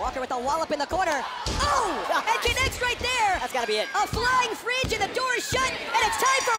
Walker with a wallop in the corner. Oh! And connects right there! That's got to be it. A flying free